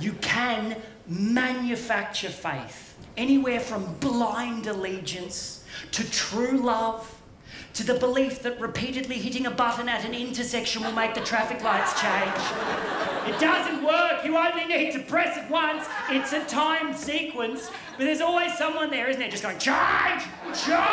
You can manufacture faith anywhere from blind allegiance to true love to the belief that repeatedly hitting a button at an intersection will make the traffic lights change. It doesn't work. You only need to press it once. It's a timed sequence. But there's always someone there, isn't there, just going, change, change.